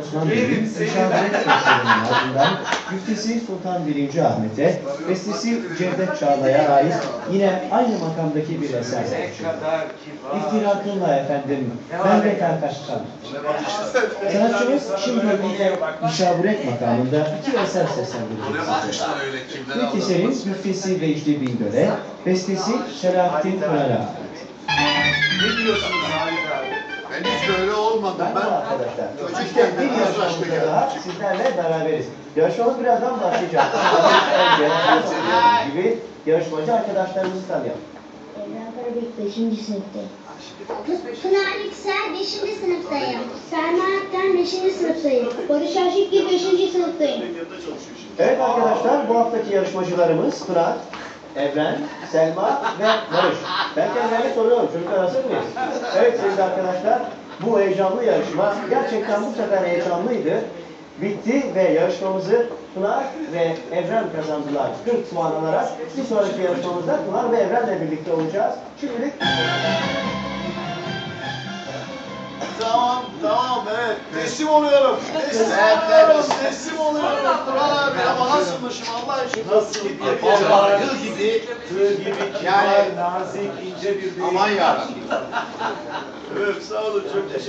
Osman Bey'in ardından müftisi Sultan 1. Ahmet'e, bestesi Cevdet Çağla'ya ait yine aynı makamdaki bir eser seçildi. İftirakınla efendim, ben de Karkaşkan. Sanatçımız şimdi yine müşaviret makamında iki eser seslendirecek. İlk eserin müftisi Vecdi Bingöl'e, bestesi Selahattin Pınar'a ait. Ne diyorsunuz Halit abi? Ben hiç böyle olmadım. Ben de Ben arkadaşlar. Çocukken İşte bir ben yarışmamızda uzlaştık daha sizlerle beraberiz. Yarışmamız birazdan başlayacak. gibi yarışmacı arkadaşlarımızı tanıyalım. Evren Karabük 5. sınıftayım. Pınar Yüksel 5. sınıftayım. Selma Aktan 5. sınıftayım. Barış Aşıkgil 5. sınıftayım. Evet arkadaşlar bu haftaki yarışmacılarımız Pınar, Evren, Selma ve Barış. Ben kendilerine soruyorum. Çocuklar hazır mıyız? Evet sevgili arkadaşlar bu heyecanlı yarışma gerçekten bu sefer heyecanlıydı. Bitti ve yarışmamızı Pınar ve Evren kazandılar. 40 puan alarak bir sonraki yarışmamızda Pınar ve Evren'le birlikte olacağız. Şimdilik Tamam, tamam, evet. Teslim oluyorum. Teslim oluyorum, teslim oluyorum. Kur'an abi ama nasılmışım Allah aşkına? Nasıl tığ gibi, tığ gibi kibar, Yani- nazik, ince bir beyim. Aman yarabbim. Evet, sağ olun, çok teşekkür